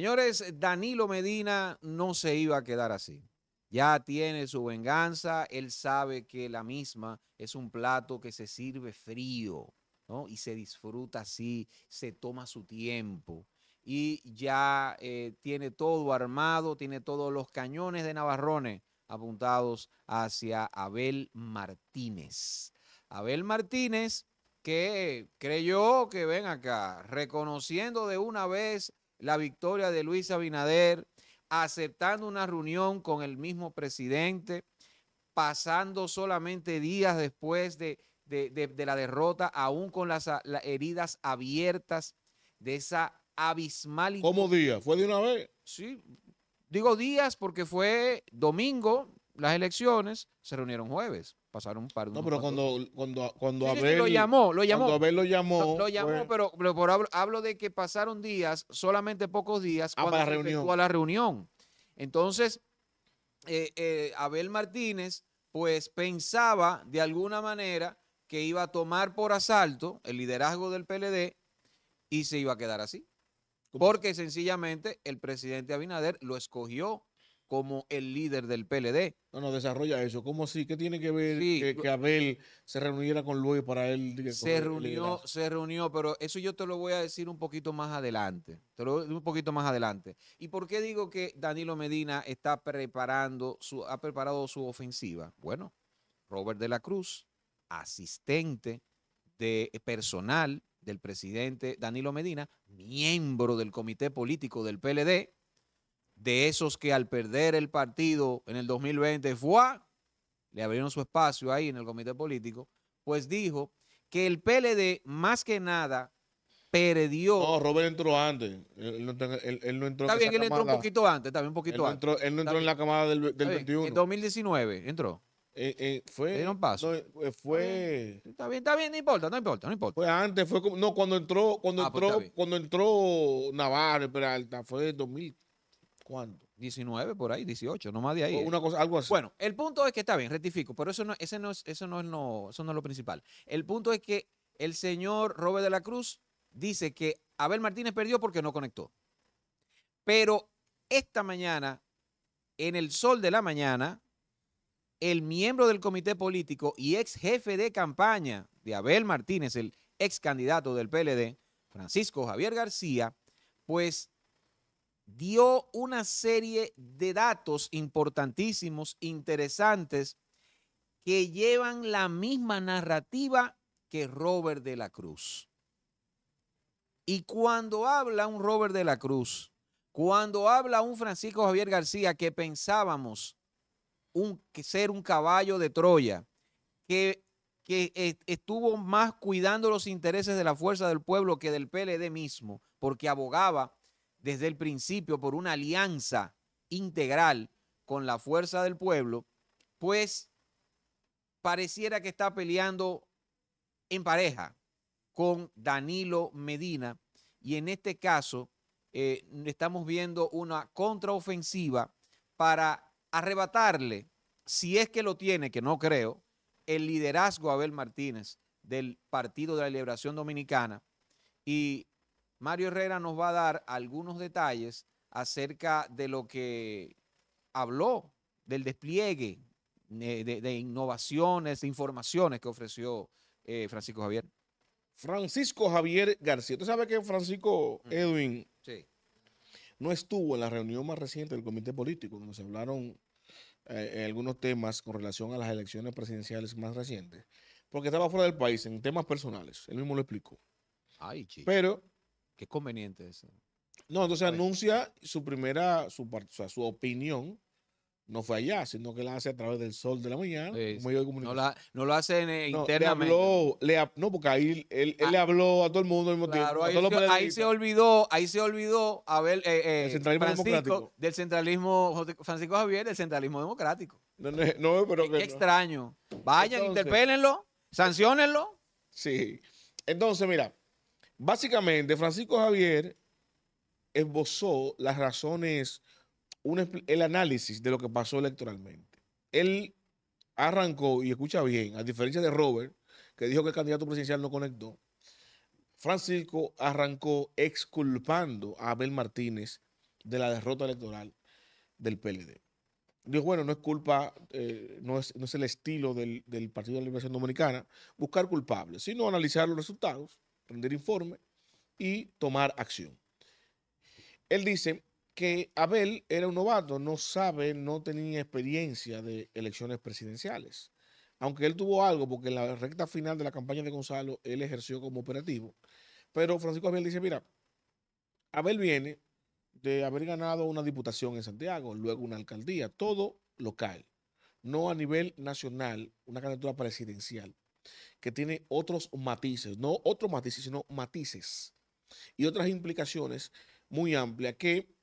Señores, Danilo Medina no se iba a quedar así. Ya tiene su venganza, él sabe que la misma es un plato que se sirve frío, ¿no? Y se disfruta así, se toma su tiempo y ya eh, tiene todo armado, tiene todos los cañones de Navarrones apuntados hacia Abel Martínez. Abel Martínez que creyó que ven acá, reconociendo de una vez la victoria de Luis Abinader, aceptando una reunión con el mismo presidente, pasando solamente días después de, la derrota, aún con las, heridas abiertas de esa abismal... ¿Cómo días? ¿Fue de una vez? Sí, digo días porque fue domingo las elecciones, se reunieron jueves. Pasaron un par de No, pero cuando, cuando, cuando Abel. lo llamó, lo llamó. Cuando Abel lo llamó. Lo, llamó, pero, por, hablo, de que pasaron días, solamente pocos días, ah, cuando se reunión. a la reunión. Entonces, eh, eh, Abel Martínez, pues pensaba de alguna manera que iba a tomar por asalto el liderazgo del PLD y se iba a quedar así. Porque sencillamente el presidente Abinader lo escogió como el líder del PLD. No, no, desarrolla eso. ¿Cómo así? ¿Qué tiene que ver que, Abel se reuniera con Luis para él? Se reunió, se reunió, pero eso yo te lo voy a decir un poquito más adelante. Te lo un poquito más adelante. ¿Y por qué digo que Danilo Medina está preparando su, ha preparado su ofensiva? Bueno, Robert de la Cruz, asistente de personal del presidente Danilo Medina, miembro del comité político del PLD, de esos que al perder el partido en el 2020 fue, le abrieron su espacio ahí en el comité político, pues dijo que el PLD más que nada perdió. No, Robert entró antes. Él, no, entró Está bien, él entró un poquito antes, bien, un poquito él antes. él no entró en la camada del, del 21. En 2019 entró. Eh, eh, fue. paso. Eh, fue. Está bien, está bien, no importa, no importa, no importa. Fue antes, fue como, no, cuando entró, cuando ah, pues entró, cuando entró Navarro Peralta, fue en 2000. ¿Cuándo? 19 por ahí, 18, no más de ahí. Una cosa, algo así. Bueno, el punto es que está bien, rectifico, pero eso no, ese no es, eso no es, no, eso no es lo principal. El punto es que el señor Robert de la Cruz dice que Abel Martínez perdió porque no conectó. Pero esta mañana, en el sol de la mañana, el miembro del comité político y ex jefe de campaña de Abel Martínez, el ex candidato del PLD, Francisco Javier García, pues dio una serie de datos importantísimos, interesantes, que llevan la misma narrativa que Robert de la Cruz. Y cuando habla un Robert de la Cruz, cuando habla un Francisco Javier García que pensábamos un, que ser un caballo de Troya, que, que estuvo más cuidando los intereses de la fuerza del pueblo que del PLD mismo, porque abogaba desde el principio por una alianza integral con la fuerza del pueblo, pues pareciera que está peleando en pareja con Danilo Medina. Y en este caso eh, estamos viendo una contraofensiva para arrebatarle, si es que lo tiene, que no creo, el liderazgo Abel Martínez del Partido de la Liberación Dominicana. Y Mario Herrera nos va a dar algunos detalles acerca de lo que habló, del despliegue de, innovaciones, de informaciones que ofreció eh, Francisco Javier. Francisco Javier García. ¿Tú sabes que Francisco mm. Edwin no estuvo en la reunión más reciente del comité político, donde se hablaron eh, algunos temas con relación a las elecciones presidenciales más recientes? Porque estaba fuera del país en temas personales. Él mismo lo explicó. Ay. Pero Qué conveniente eso. No, entonces anuncia su primera, su, su opinión. No fue allá, sino que la hace a través del sol de la mañana. no, no, lo hace eh, internamente. Le habló, no, porque ahí él, le ah. habló a todo el mundo al mismo tiempo. Ahí, se, olvidó, ahí se olvidó a ver, eh, eh, centralismo democrático. del centralismo, Francisco Javier, del centralismo democrático. No, pero extraño. Vayan, interpélenlo, sancionenlo. Sí. Entonces, mira, Básicamente, Francisco Javier esbozó las razones, el análisis de lo que pasó electoralmente. Él arrancó, y escucha bien, a diferencia de Robert, que dijo que el candidato presidencial no conectó, Francisco arrancó exculpando a Abel Martínez de la derrota electoral del PLD. Dijo, bueno, no es culpa, eh, no, es, no, es, el estilo del, del, Partido de la Liberación Dominicana buscar culpables, sino analizar los resultados, rendir informe y tomar acción. Él dice que Abel era un novato, no sabe, no tenía experiencia de elecciones presidenciales. Aunque él tuvo algo, porque en la recta final de la campaña de Gonzalo, él ejerció como operativo. Pero Francisco Abel dice, mira, Abel viene de haber ganado una diputación en Santiago, luego una alcaldía, todo local, no a nivel nacional, una candidatura presidencial, que tiene otros matices, no otros matices, sino matices y otras implicaciones muy amplias que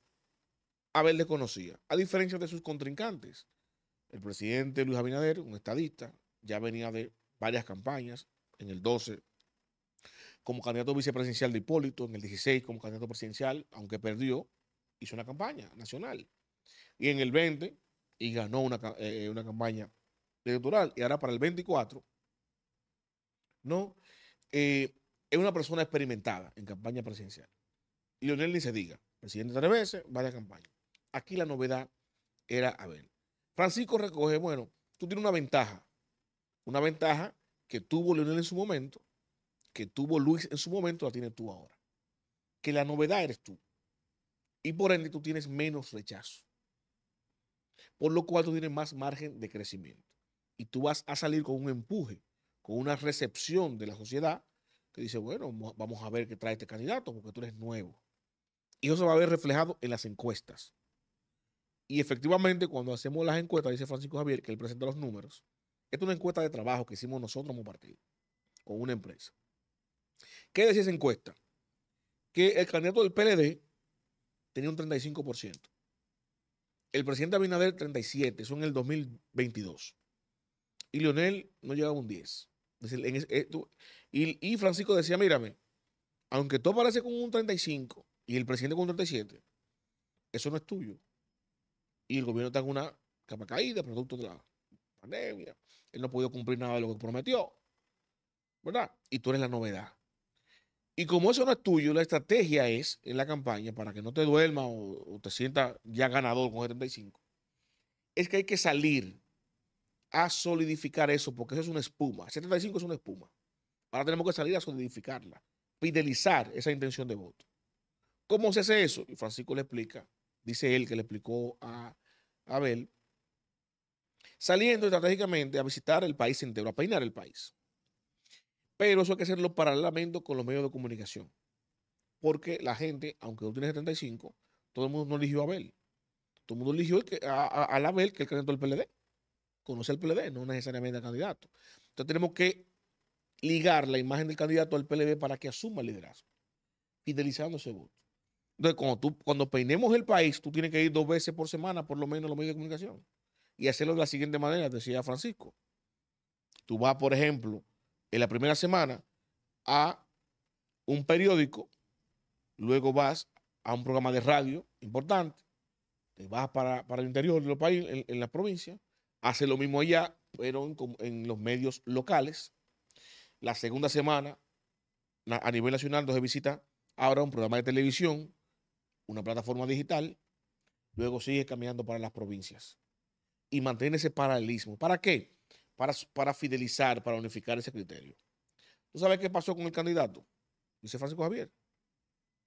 Abel desconocía, a diferencia de sus contrincantes. El presidente Luis Abinader, un estadista, ya venía de varias campañas, en el 12 como candidato vicepresidencial de Hipólito, en el 16 como candidato presidencial, aunque perdió, hizo una campaña nacional. Y en el 20, y ganó una, eh, una campaña electoral. Y ahora para el 24, ¿no? Eh, es una persona experimentada en campaña presidencial. Leonel ni se diga, presidente tres veces, varias campañas. Aquí la novedad era Abel. Francisco recoge, bueno, tú tienes una ventaja, una ventaja que tuvo Leonel en su momento, que tuvo Luis en su momento, la tienes tú ahora. Que la novedad eres tú. Y por ende tú tienes menos rechazo. Por lo cual tú tienes más margen de crecimiento. Y tú vas a salir con un empuje, con una recepción de la sociedad que dice, bueno, vamos a ver qué trae este candidato porque tú eres nuevo. Y eso se va a ver reflejado en las encuestas. Y efectivamente, cuando hacemos las encuestas, dice Francisco Javier, que él presenta los números, esta es una encuesta de trabajo que hicimos nosotros como partido, con una empresa. ¿Qué decía esa encuesta? Que el candidato del PLD tenía un 35%. El presidente Abinader 37, eso en el 2022. Y Leonel no llegaba un 10. Eh, y, Francisco decía, mírame, aunque tú apareces con un 35 y el presidente con un 37, eso no es tuyo. Y el gobierno está en una capa caída, producto de la pandemia. Él no ha podido cumplir nada de lo que prometió. ¿Verdad? Y tú eres la novedad. Y como eso no es tuyo, la estrategia es en la campaña, para que no te duermas o, te sientas ya ganador con 75, es que hay que salir a solidificar eso, porque eso es una espuma. 75 es una espuma. Ahora tenemos que salir a solidificarla, fidelizar esa intención de voto. ¿Cómo se hace eso? Y Francisco le explica, dice él que le explicó a Abel, saliendo estratégicamente a visitar el país entero, a peinar el país. Pero eso hay que hacerlo paralelamente con los medios de comunicación. Porque la gente, aunque no tiene 75, todo el mundo no eligió a Abel. Todo el mundo eligió a, a, Abel, que el candidato del PLD. Conoce al PLD, no necesariamente al candidato. Entonces tenemos que ligar la imagen del candidato al PLD para que asuma el liderazgo, fidelizando ese voto. Entonces, cuando, peinemos el país, tú tienes que ir dos veces por semana, por lo menos, a los medios de comunicación. Y hacerlo de la siguiente manera, decía Francisco. Tú vas, por ejemplo, en la primera semana a un periódico, luego vas a un programa de radio importante, te vas para, el interior del país, en, en la provincia, hace lo mismo allá, pero en, los medios locales. La segunda semana, a nivel nacional, entonces visita ahora un programa de televisión, una plataforma digital, luego sigue caminando para las provincias y mantiene ese paralelismo. ¿Para qué? para, fidelizar, para unificar ese criterio. ¿Tú sabes qué pasó con el candidato? Dice Francisco Javier.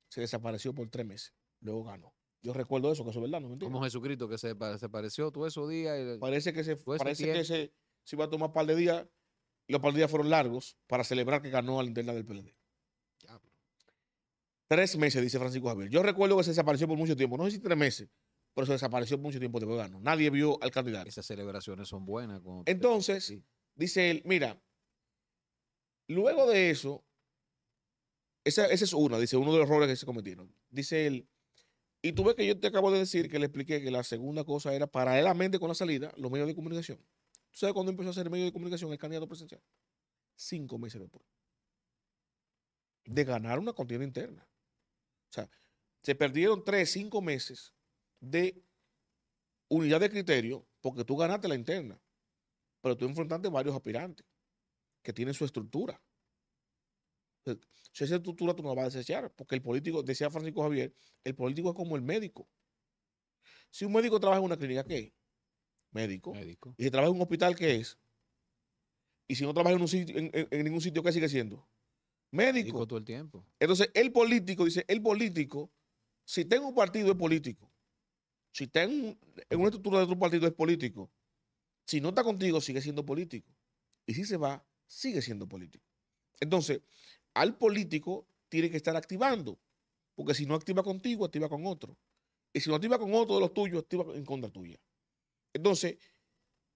Se desapareció por tres meses. Luego ganó. Yo recuerdo eso, que eso es verdad, no mentira. Como Jesucristo, que se desapareció todos esos días. parece que se, parece que se, iba a tomar un par de días. Y los par de días fueron largos para celebrar que ganó a la interna del PLD. Tres meses, dice Francisco Javier. Yo recuerdo que se desapareció por mucho tiempo. No sé si tres meses pero se desapareció mucho tiempo de vegano. Nadie vio al candidato. Esas celebraciones son buenas. Entonces, dice él, mira, luego de eso, esa, es una, dice, uno de los errores que se cometieron. Dice él, y tú ves que yo te acabo de decir que le expliqué que la segunda cosa era paralelamente con la salida, los medios de comunicación. ¿Tú sabes cuándo empezó a hacer medio de comunicación el candidato presidencial? Cinco meses después. De ganar una contienda interna. O sea, se perdieron tres, cinco meses de unidad de criterio porque tú ganaste la interna, pero tú enfrentaste varios aspirantes que tienen su estructura. Si esa estructura tú no la vas a desechar, porque el político, decía Francisco Javier, el político es como el médico. Si un médico trabaja en una clínica, ¿qué es? Médico. Médico. Y si trabaja en un hospital, ¿qué es? Y si no trabaja en, un sitio- en- en- en ningún sitio, ¿qué sigue siendo? Médico. Médico todo el tiempo. Entonces, el político, dice, el político, si tengo un partido es político. Si está en una estructura de otro partido es político. Si no está contigo, sigue siendo político. Y si se va, sigue siendo político. Entonces, al político tiene que estar activando. Porque si no activa contigo, activa con otro. Y si no activa con otro de los tuyos, activa en contra tuya. Entonces,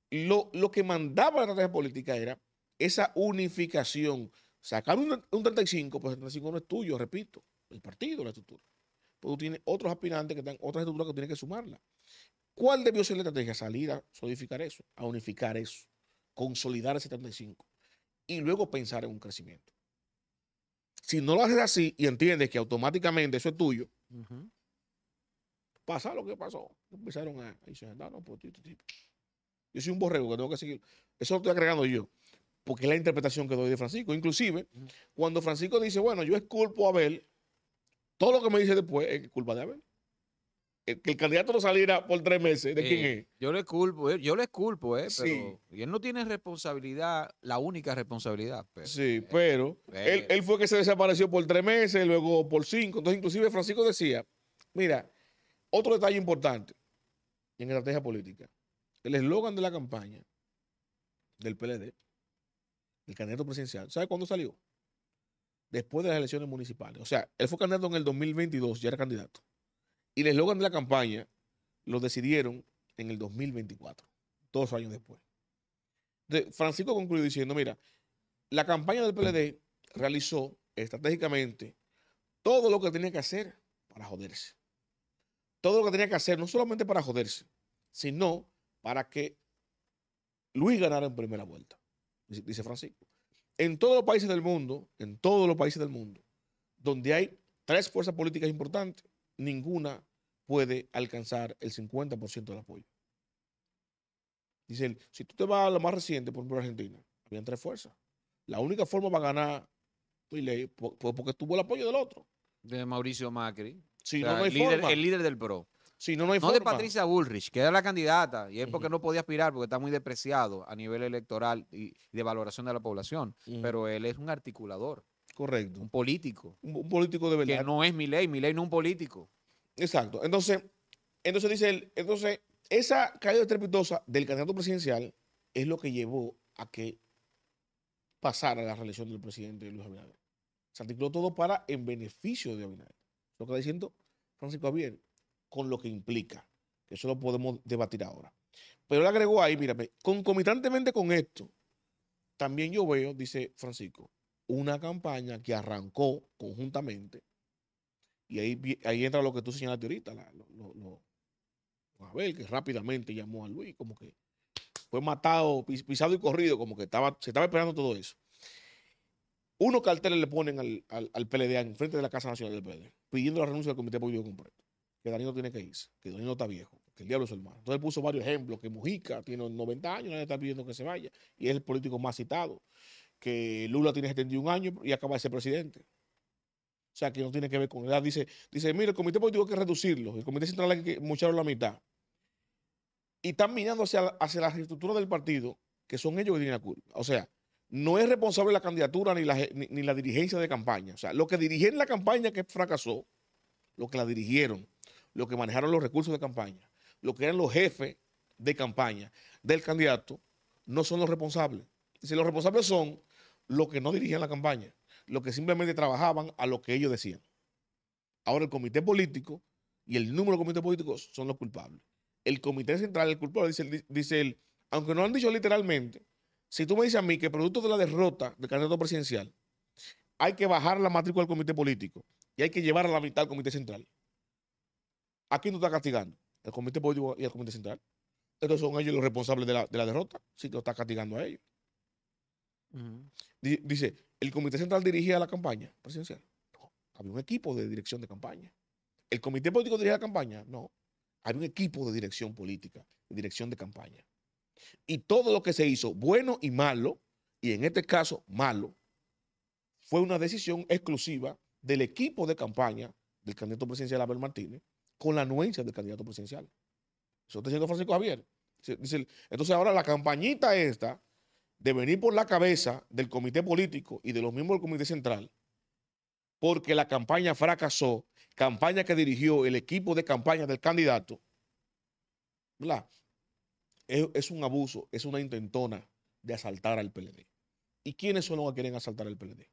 lo, lo que mandaba la estrategia política era esa unificación. Sacar un, un 35, pues el 35 no es tuyo, repito, el partido, la estructura. Pues tú tienes otros aspirantes que están, otras estructuras que tienes que sumarla. ¿Cuál debió ser la estrategia? Salir a solidificar eso, a unificar eso, consolidar ese 35 y luego pensar en un crecimiento. Si no lo haces así y entiendes que automáticamente eso es tuyo, pasa lo que pasó. Empezaron a, a decir, no, no, pues. Yo soy un borrego que tengo que seguir. Eso lo estoy agregando yo, porque es la interpretación que doy de Francisco. Inclusive, cuando Francisco dice, bueno, yo esculpo a Abel, todo lo que me dice después es culpa de Abel. El- que el candidato no saliera por tres meses, ¿de quién es? Yo le culpo, eh, yo le culpo, eh, Sí. pero y él no tiene responsabilidad, la única responsabilidad. Pero, Sí, pero eh, él, él fue que se desapareció por tres meses, luego por cinco. Entonces, inclusive Francisco decía, mira, otro detalle importante en estrategia política. El eslogan de la campaña del PLD, el candidato presidencial, ¿sabe cuándo salió? Después de las elecciones municipales. O sea, él fue candidato en el 2022, ya era candidato. Y el eslogan de la campaña lo decidieron en el 2024, dos años después. Francisco concluyó diciendo, mira, la campaña del PLD realizó estratégicamente todo lo que tenía que hacer para joderse. Todo lo que tenía que hacer, no solamente para joderse, sino para que Luis ganara en primera vuelta, dice Francisco. En todos los países del mundo, en todos los países del mundo, donde hay tres fuerzas políticas importantes, ninguna puede alcanzar el 50% del apoyo. Dice él, si tú te vas a lo más reciente, por ejemplo, Argentina, habían tres fuerzas. La única forma para ganar Milei fue porque tuvo el apoyo del otro. de Mauricio Macri. Si o sea, no, no hay el, líder, forma. el líder del PRO. Si no, no hay No de. Patricia Bullrich, que era la candidata, y es porque no podía aspirar, porque está muy despreciado a nivel electoral y de valoración de la población. Pero él es un articulador, Correcto. un político, Un, un político de verdad. que no es Milei, Milei no es un político. Exacto. Entonces, entonces dice él, entonces, esa caída estrepitosa del candidato presidencial es lo que llevó a que pasara la reelección del presidente Luis Abinader. Se articuló todo para en beneficio de Abinader. Lo que está diciendo Francisco Javier, con lo que implica, que eso lo podemos debatir ahora. Pero él agregó ahí, mírame, concomitantemente con esto, también yo veo, dice Francisco, una campaña que arrancó conjuntamente y ahí, ahí entra lo que tú señalaste ahorita, la- lo, lo- lo- Abel, que rápidamente llamó a Luis, como que fue matado, pis- pisado y corrido, como que estaba, se estaba esperando todo eso. Unos carteles le ponen al, al, al PLD en frente de la Casa Nacional del PLD, pidiendo la renuncia del Comité Político Completo. Que Danilo tiene que irse, que Danilo está viejo, que el diablo es su hermano. Entonces puso varios ejemplos, que Mujica tiene 90 años, nadie está pidiendo que se vaya, y es el político más citado. Que Lula tiene 71 años y acaba de ser presidente. O sea, que no tiene que ver con edad. Dice, dice, mira, el comité político hay que reducirlo. El comité central hay que mocharlo a la mitad. Y están mirando hacia, hacia la estructura del partido, que son ellos que tienen la culpa. O sea, no es responsable la candidatura ni la, ni, la dirigencia de campaña. O sea, lo que dirigieron la campaña que fracasó, lo que la dirigieron, lo que manejaron los recursos de campaña, lo que eran los jefes de campaña del candidato, no son los responsables. Dice, los responsables son los que no dirigían la campaña, los que simplemente trabajaban a lo que ellos decían. Ahora el comité político y el número de comités políticos son los culpables. El comité central, el culpable, dice, él- aunque no han dicho literalmente, si tú me dices a mí que producto de la derrota del candidato presidencial, hay que bajar la matrícula del comité político y hay que llevar a la mitad al comité central. ¿A quién tú estás castigando? ¿El comité político y el comité central? Entonces son ellos los responsables de la, de la derrota, si tú estás castigando a ellos. Di- Dice, ¿el comité central dirigía la campaña presidencial? No, había un equipo de dirección de campaña. ¿El comité político dirigía la campaña? No, había un equipo de dirección política, de dirección de campaña. Y todo lo que se hizo, bueno y malo, y en este caso malo, fue una decisión exclusiva del equipo de campaña del candidato presidencial Abel Martínez con la anuencia del candidato presidencial. Eso está diciendo Francisco Javier. Entonces ahora la campañita esta de venir por la cabeza del comité político y de los miembros del comité central, porque la campaña fracasó, campaña que dirigió el equipo de campaña del candidato, ¿verdad? Es, un abuso, es una intentona de asaltar al PLD. ¿Y quiénes son los que quieren asaltar al PLD?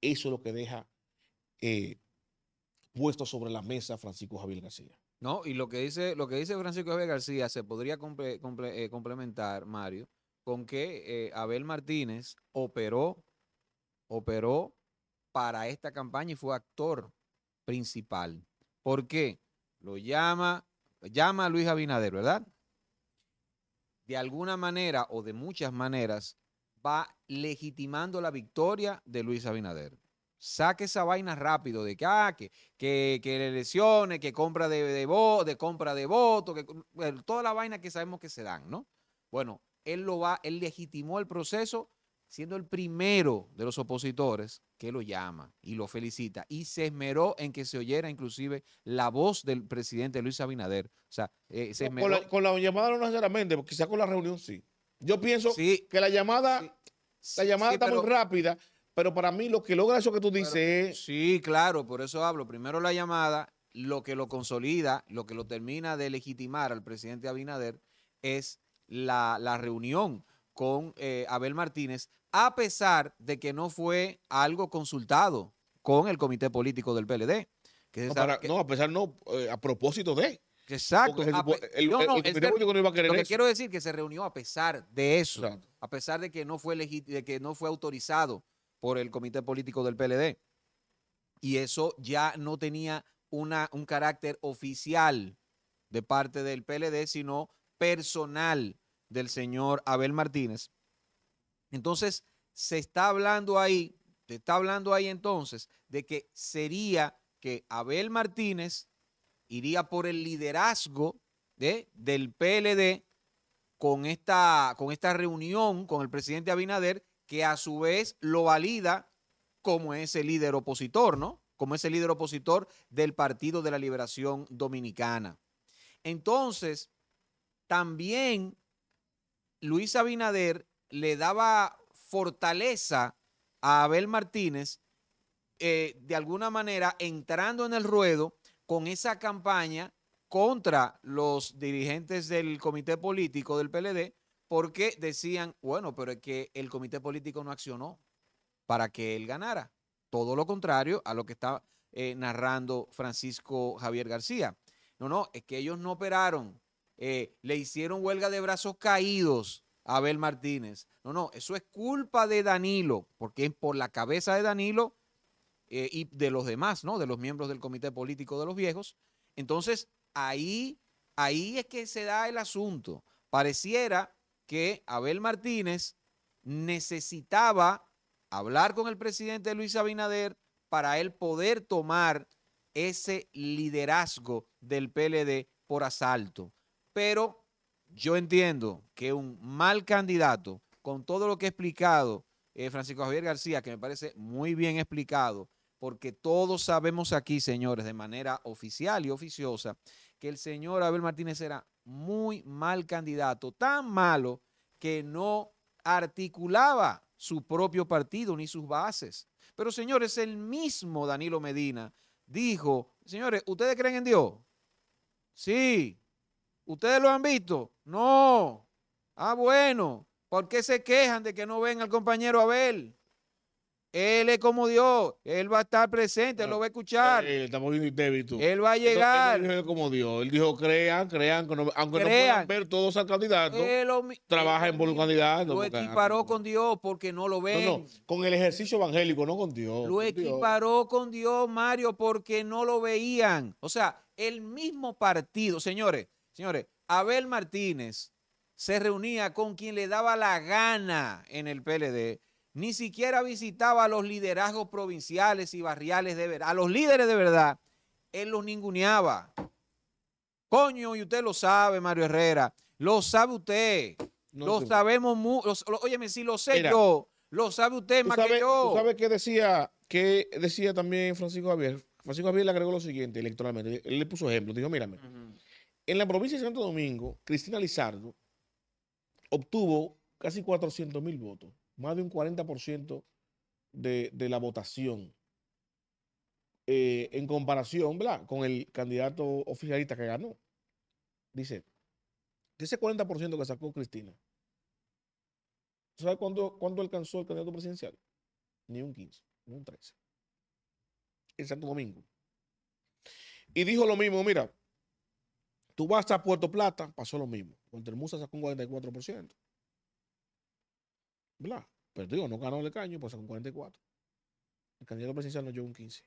Eso es lo que deja eh, puesto sobre la mesa Francisco Javier García. No, y lo que dice, lo que dice Francisco Javier García se podría eh, complementar, Mario, con que eh, Abel Martínez operó, operó para esta campaña y fue actor principal. ¿Por qué? Lo llama, llama a Luis Abinader, ¿verdad? De alguna manera o de muchas maneras va legitimando la victoria de Luis Abinader. Saque esa vaina rápido de que, ah, que, que, que elecciones, que compra de, de, vo- de compra de votos, que toda la vaina que sabemos que se dan, ¿no? Bueno, él lo va, él legitimó el proceso siendo el primero de los opositores que lo llama y lo felicita y se esmeró en que se oyera inclusive la voz del presidente Luis Abinader. O sea, eh, se esmeró. con, la, con la llamada no necesariamente, porque quizás con la reunión sí. Yo pienso Sí, que la llamada, sí, la llamada sí, está pero- muy rápida, pero para mí lo que logra eso que tú dices es Sí, claro, por eso hablo. Primero la llamada, lo que lo consolida, lo que lo termina de legitimar al presidente Abinader es la, la reunión con eh, Abel Martínez, a pesar de que no fue algo consultado con el comité político del PLD. Que no, sabe para- que- no, a pesar no, eh, a propósito de. exacto. El, no, no, el es ver- no iba a querer lo que eso. quiero decir que se reunió a pesar de eso Exacto. a pesar de que no fue de que no fue autorizado por el comité político del PLD. Y eso ya no tenía una, un carácter oficial de parte del PLD, sino personal del señor Abel Martínez. Entonces, se está hablando ahí, se está hablando ahí entonces de que sería que Abel Martínez iría por el liderazgo de, del PLD con esta, con esta reunión con el presidente Abinader, que a su vez lo valida como ese líder opositor, ¿no? Como ese líder opositor del Partido de la Liberación Dominicana. Entonces, también Luis Abinader le daba fortaleza a Abel Martínez, eh, de alguna manera entrando en el ruedo con esa campaña contra los dirigentes del comité político del PLD, porque decían, bueno, pero es que el comité político no accionó para que él ganara. Todo lo contrario a lo que está eh, narrando Francisco Javier García. No, no, es que ellos no operaron, eh, le hicieron huelga de brazos caídos a Abel Martínez. No, no, eso es culpa de Danilo, porque es por la cabeza de Danilo eh, y de los demás, ¿no? De los miembros del comité político de los viejos. Entonces, ahí, ahí es que se da el asunto. Pareciera que Abel Martínez necesitaba hablar con el presidente Luis Abinader para él poder tomar ese liderazgo del PLD por asalto. Pero yo entiendo que un mal candidato, con todo lo que ha explicado eh, Francisco Javier García, que me parece muy bien explicado, porque todos sabemos aquí, señores, de manera oficial y oficiosa, que el señor Abel Martínez era muy mal candidato, tan malo que no articulaba su propio partido ni sus bases. Pero señores, el mismo Danilo Medina dijo, señores, ¿ustedes creen en Dios? Sí. ¿Ustedes lo han visto? No. Ah, bueno. ¿Por qué se quejan de que no ven al compañero Abel? Él es como Dios. Él va a estar presente, él lo va a escuchar. Eh, estamos viendo débil. Él va a Él no- él llegar. dijo como Dios. Él dijo, crean, crean, que no- aunque no puedan ver todos al candidato, Él lo trabajen él por un lo- candidato. Lo porque- equiparó con Dios porque no lo ven. No, no, con el ejercicio evangélico, no con Dios. Lo con Dios. equiparó con Dios, Mario, porque no lo veían. O sea, el mismo partido, señores, señores, Abel Martínez se reunía con quien le daba la gana en el PLD. Ni siquiera visitaba a los liderazgos provinciales y barriales de verdad. A los líderes de verdad, él los ninguneaba. Coño, y usted lo sabe, Mario Herrera. Lo sabe usted. No, lo tú- sabemos mucho. Óyeme, si lo sé Mira, yo, lo sabe usted ¿Tú más sabes, que yo. tú sabes qué decía, qué decía también Francisco Javier? Francisco Javier le agregó lo siguiente electoralmente. Él le puso ejemplo. Dijo, mírame. En la provincia de Santo Domingo, Cristina Lizardo obtuvo casi 400 mil votos, más de un 40% de, de la votación eh, en comparación ¿verdad? con el candidato oficialista que ganó. Dice, de ese 40% que sacó Cristina, ¿sabes cuánto, cuánto alcanzó el candidato presidencial? Ni un 15, ni un 13. En Santo Domingo. Y dijo lo mismo, mira, tú vas a Puerto Plata, pasó lo mismo. Puerto Hermosa sacó un 44%. ¿Verdad? Pero digo, no ganó el caño, pues sacó un 44%. El candidato presidencial no llegó un 15%.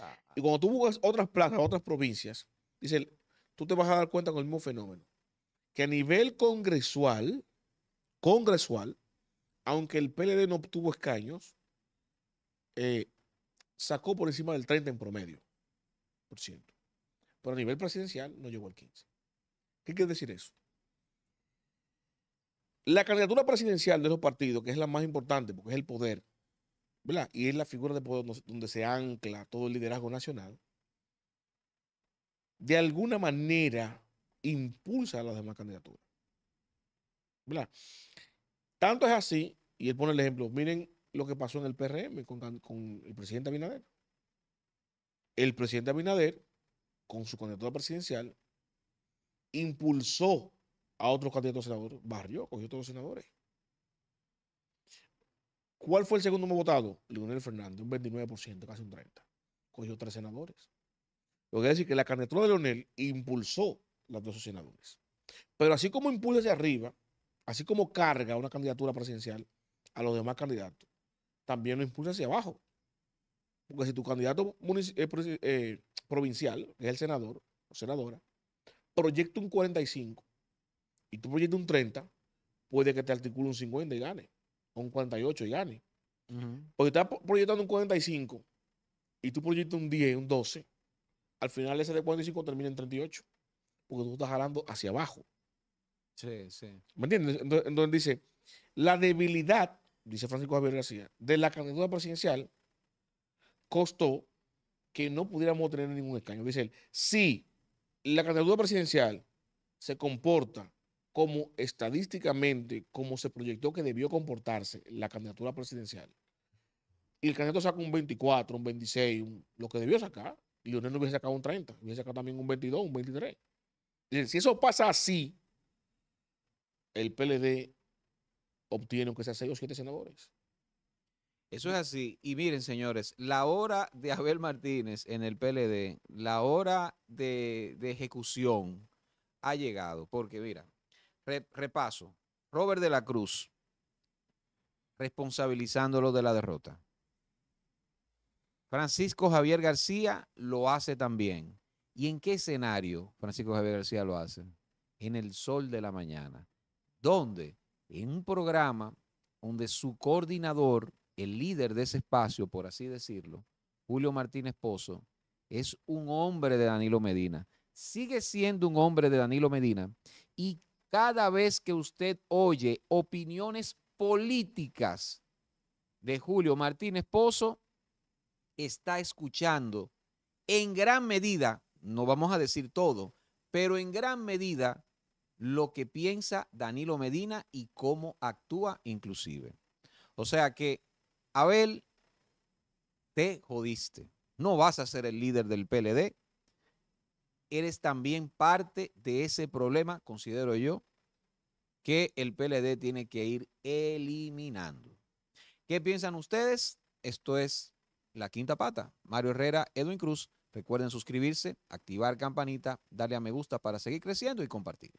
Ah, Y cuando tú buscas otras plazas, otras provincias, dice, tú te vas a dar cuenta con el mismo fenómeno. Que a nivel congresual, congresual, aunque el PLD no obtuvo escaños, eh, sacó por encima del 30 en promedio. Por ciento. Pero a nivel presidencial no llegó al 15. ¿Qué quiere decir eso? La candidatura presidencial de los partidos, que es la más importante porque es el poder, ¿verdad? Y es la figura de poder donde- se ancla todo el liderazgo nacional, de alguna manera impulsa a las demás candidaturas. ¿Verdad? Tanto es así, y él pone el ejemplo, miren lo que pasó en el PRM con, con el presidente Abinader. El presidente Abinader, con su candidatura presidencial, impulsó a otros candidatos a senadores, barrió, cogió todos los senadores. ¿Cuál fue el segundo más votado? Leonel Fernández, un 29%, casi un 30%. Cogió tres senadores. Lo que decir que la candidatura de Leonel impulsó los dos senadores. Pero así como impulsa hacia arriba, así como carga una candidatura presidencial a los demás candidatos, también lo impulsa hacia abajo. Porque si tu candidato eh, eh, provincial, que es el senador o senadora, proyecta un 45 y tú proyectas un 30, puede que te articule un 50 y gane, o un 48 y gane. Porque estás pro- proyectando un 45 y tú proyectas un 10, un 12, al final ese de 45 termina en 38, porque tú estás jalando hacia abajo. Sí, sí. ¿Me entiendes? Entonces, entonces dice, la debilidad, dice Francisco Javier García, de la candidatura presidencial costó que no pudiéramos tener ningún escaño. Dice él, si la candidatura presidencial se comporta como estadísticamente, como se proyectó que debió comportarse la candidatura presidencial, y el candidato saca un 24, un 26, un- lo que debió sacar, y Leonel no hubiese sacado un 30, hubiese sacado también un 22, un 23. Dice, si eso pasa así, el PLD obtiene aunque sea 6 o 7 senadores. Eso es así. Y miren, señores, la hora de Abel Martínez en el PLD, la hora de, de ejecución ha llegado. Porque, mira, re- repaso. Robert de la Cruz, responsabilizándolo de la derrota. Francisco Javier García lo hace también. ¿Y en qué escenario Francisco Javier García lo hace? En el sol de la mañana. ¿Dónde? En un programa donde su coordinador, el líder de ese espacio, por así decirlo, Julio Martínez Pozo, es un hombre de Danilo Medina. Sigue siendo un hombre de Danilo Medina. Y cada vez que usted oye opiniones políticas de Julio Martínez Pozo, está escuchando en gran medida, no vamos a decir todo, pero en gran medida lo que piensa Danilo Medina y cómo actúa inclusive. O sea que, Abel, te jodiste. No vas a ser el líder del PLD. Eres también parte de ese problema, considero yo, que el PLD tiene que ir eliminando. ¿Qué piensan ustedes? Esto es La Quinta Pata. Mario Herrera, Edwin Cruz. Recuerden suscribirse, activar campanita, darle a me gusta para seguir creciendo y compartir.